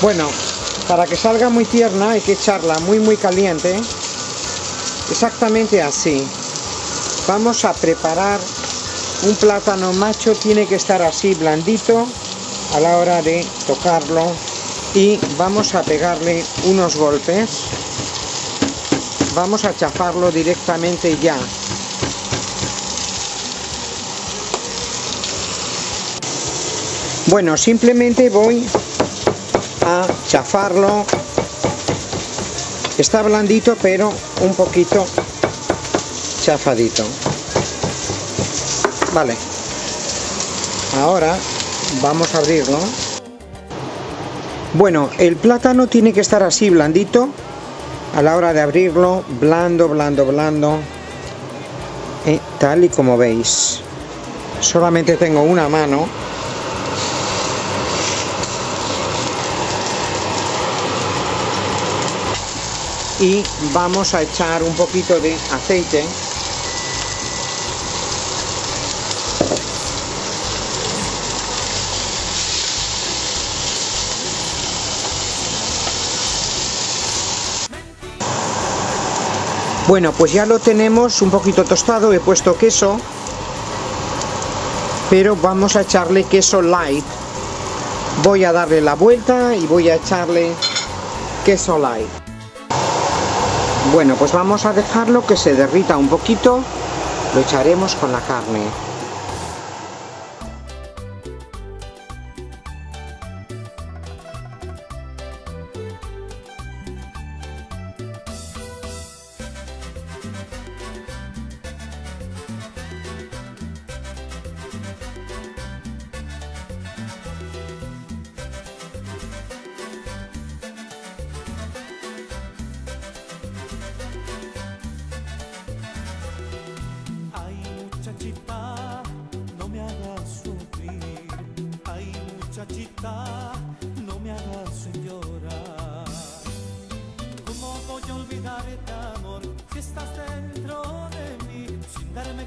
Bueno, para que salga muy tierna hay que echarla muy muy caliente. Exactamente así. Vamos a preparar un plátano macho, tiene que estar así blandito a la hora de tocarlo y vamos a pegarle unos golpes. Vamos a chafarlo directamente ya. Bueno, simplemente voy a chafarlo. Está blandito, pero un poquito chafadito. Vale. Ahora vamos a abrirlo. Bueno, el plátano tiene que estar así blandito a la hora de abrirlo, blando, blando, blando, eh, tal y como veis. Solamente tengo una mano. Y vamos a echar un poquito de aceite. Bueno, pues ya lo tenemos un poquito tostado, he puesto queso, pero vamos a echarle queso light. Voy a darle la vuelta y voy a echarle queso light. Bueno, pues vamos a dejarlo que se derrita un poquito, lo echaremos con la carne. No me hagas llorar. ¿Cómo voy a olvidar este amor si estás dentro de mí sin darme